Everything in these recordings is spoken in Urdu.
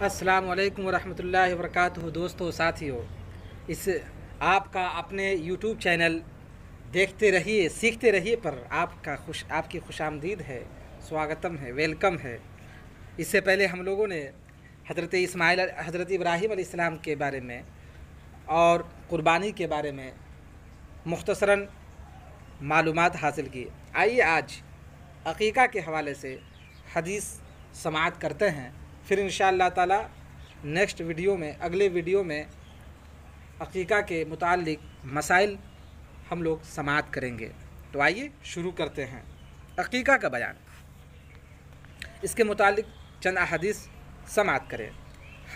السلام علیکم ورحمۃ اللہ وبرکاتہ دوستوں ساتھیوں اس آپ کا اپنے یوٹیوب چینل دیکھتے رہیے، سیکھتے رہیے پر آپ کا خوش، آپ کی خوش آمدید ہے، سواگتم ہے، ویلکم ہے۔ اس سے پہلے ہم لوگوں نے حضرت اسماعیل، حضرت ابراہیم علیہ السلام کے بارے میں اور قربانی کے بارے میں مختصراً معلومات حاصل کی۔ آئیے آج عقیقہ کے حوالے سے حدیث سماعت کرتے ہیں۔ پھر ان شاء اللہ تعالیٰ نیکسٹ ویڈیو میں، اگلے ویڈیو میں عقیقہ کے متعلق مسائل ہم لوگ سماعت کریں گے۔ تو آئیے شروع کرتے ہیں۔ عقیقہ کا بیان۔ اس کے متعلق چند احادیث سماعت کریں۔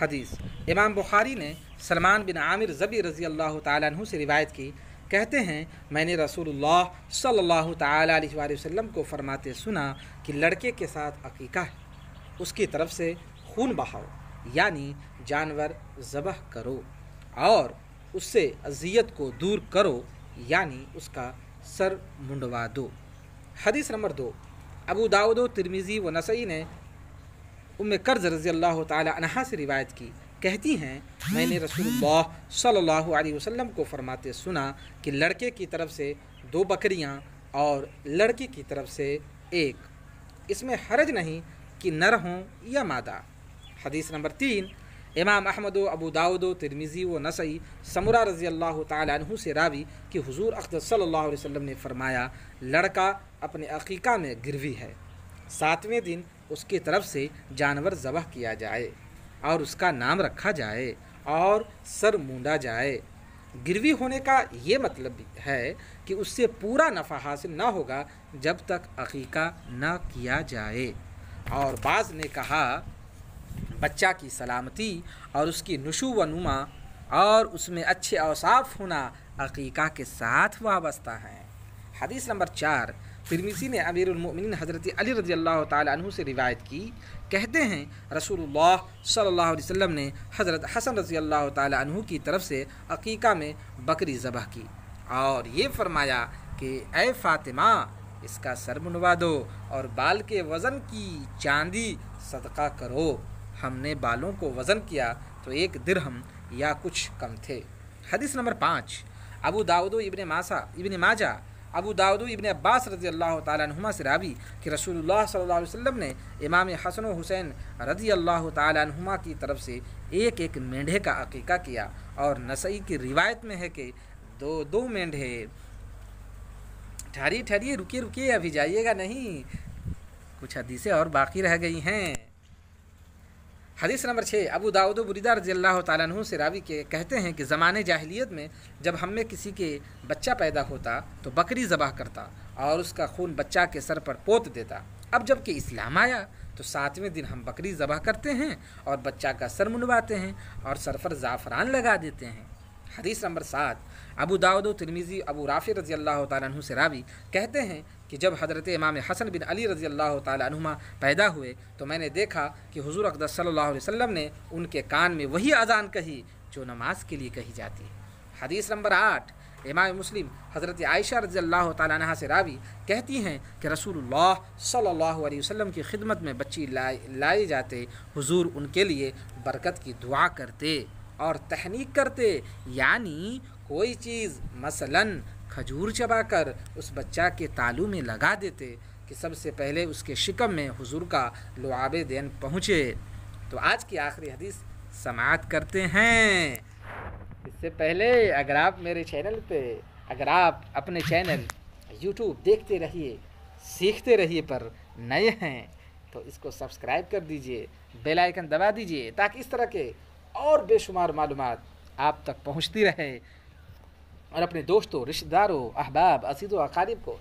حدیث۔ امام بخاری نے سلمان بن عامر زبی رضی اللہ تعالیٰ عنہ سے روایت کی۔ کہتے ہیں، میں نے رسول اللہ صلی اللہ تعالیٰ علیہ وآلہ وسلم کو فرماتے سنا کہ لڑکے کے ساتھ عقیقہ ہے۔ اس کی طرف سے خون بہاؤ یعنی جانور ذبح کرو اور اس سے اذیت کو دور کرو یعنی اس کا سر منڈوا دو۔ حدیث نمبر دو، ابو داود و ترمیزی و نسئی نے ام قرض رضی اللہ تعالی عنہ سے روایت کی۔ کہتی ہیں، میں نے رسول اللہ صلی اللہ علیہ وسلم کو فرماتے سنا کہ لڑکے کی طرف سے دو بکریاں اور لڑکی کی طرف سے ایک۔ اس میں حرج نہیں کہ نر ہوں یا مادہ۔ حدیث نمبر تین، امام احمد و ابو داود و ترمیزی و نسئی سمرہ رضی اللہ تعالیٰ عنہ سے راوی کہ حضور اقدس صلی اللہ علیہ وسلم نے فرمایا، لڑکا اپنے عقیقہ میں گروی ہے۔ ساتویں دن اس کی طرف سے جانور ذبح کیا جائے اور اس کا نام رکھا جائے اور سر مونڈا جائے۔ گروی ہونے کا یہ مطلب ہے کہ اس سے پورا نفع حاصل نہ ہوگا جب تک عقیقہ نہ کیا جائے۔ اور بعض نے کہا بچہ کی سلامتی اور اس کی نشو و نما اور اس میں اچھے اوصاف ہونا عقیقہ کے ساتھ وابستہ ہیں۔ حدیث نمبر چار فرمیسی نے امیر المؤمنین حضرت علی رضی اللہ تعالی عنہ سے روایت کی، کہتے ہیں، رسول اللہ صلی اللہ علیہ وسلم نے حضرت حسن رضی اللہ تعالی عنہ کی طرف سے عقیقہ میں بکری ذبح کی اور یہ فرمایا کہ، اے فاطمہ، اس کا سر منوا دو اور بال کے وزن کی چاندی صدقہ کرو۔ ہم نے بالوں کو وزن کیا تو ایک درہم یا کچھ کم تھے۔ حدیث نمبر پانچ، ابو داود ابن ماسا ابن ماجہ، ابو داود ابن عباس رضی اللہ تعالیٰ عنہما سے رابی کہ رسول اللہ صلی اللہ علیہ وسلم نے امام حسن و حسین رضی اللہ تعالیٰ عنہما کی طرف سے ایک ایک مینڈھے کا عقیقہ کیا اور نسائی کی روایت میں ہے کہ دو دو مینڈھے۔ ٹھہری ٹھہریے رکیے رکیے، ابھی جائیے گا نہیں۔ کچھ حدیثیں اور باقی رہ گئی ہیں۔ حدیث نمبر چھ، ابو داود و بریدہ رضی اللہ تعالیٰ عنہ سے راوی کے کہتے ہیں کہ زمانے جاہلیت میں جب ہم میں کسی کے بچہ پیدا ہوتا تو بکری ذبح کرتا اور اس کا خون بچہ کے سر پر پوت دیتا۔ اب جبکہ اسلام آیا تو ساتویں دن ہم بکری ذبح کرتے ہیں اور بچہ کا سر منواتے ہیں اور سر پر زعفران لگا دیتے ہیں۔ حدیث نمبر سات، ابو داود و ترمیزی ابو رافع رضی اللہ تعالیٰ عنہ سے راوی، کہتے ہیں کہ جب حضرت امام حسن بن علی رضی اللہ تعالیٰ عنہ پیدا ہوئے تو میں نے دیکھا کہ حضور اقدس صلی اللہ علیہ وسلم نے ان کے کان میں وہی اذان کہی جو نماز کے لیے کہی جاتی ہے۔ حدیث نمبر آٹھ، امام مسلم حضرت عائشہ رضی اللہ تعالیٰ عنہ سے راوی، کہتی ہیں کہ رسول اللہ صلی اللہ علیہ وسلم کی خدمت میں بچی لائے لائے جاتے، حضور ان کے لیے برکت کی دعا کرتے۔ اور تحنیک کرتے یعنی کوئی چیز مثلا کھجور چبا کر اس بچہ کے تالو میں لگا دیتے کہ سب سے پہلے اس کے شکم میں حضور کا لعاب دین پہنچے۔ تو آج کی آخری حدیث سماعت کرتے ہیں۔ اس سے پہلے اگر آپ میرے چینل پہ، اگر آپ اپنے چینل یوٹیوب دیکھتے رہیے، سیکھتے رہیے پر نئے ہیں، تو اس کو سبسکرائب کر دیجیے، بیل آئیکن دبا دیجیے، تاکہ اس طرح کے اور بے شمار معلومات آپ تک پہنچتی رہے۔ اور اپنے دوستوں رشتہ داروں احباب اسید و اقارب کو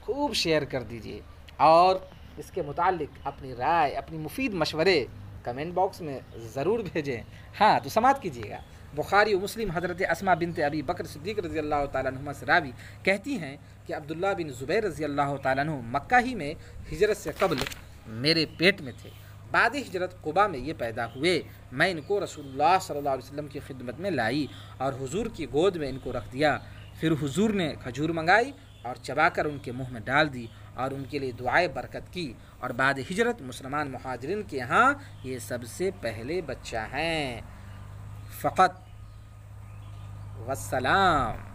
خوب شیئر کر دیجیے۔ اور اس کے متعلق اپنی رائے، اپنی مفید مشورے کمنٹ باکس میں ضرور بھیجیں۔ ہاں تو سماعت کیجیے گا۔ بخاری و مسلم حضرت اسما بنت ابی بکر صدیق رضی اللہ تعالیٰ عنہ سے راوی کہتی ہیں کہ عبداللہ بن زبیر رضی اللہ تعالیٰ عنہ مکہ ہی میں ہجرت سے قبل میرے پیٹ میں تھے۔ بعد ہجرت قبا میں یہ پیدا ہوئے۔ میں ان کو رسول اللہ صلی اللہ علیہ وسلم کی خدمت میں لائی اور حضور کی گود میں ان کو رکھ دیا۔ پھر حضور نے کھجور منگائی اور چبا کر ان کے منہ میں ڈال دی اور ان کے لیے دعائیں برکت کی۔ اور بعد ہجرت مسلمان مہاجرین کے یہاں یہ سب سے پہلے بچہ ہیں۔ فقط وسلام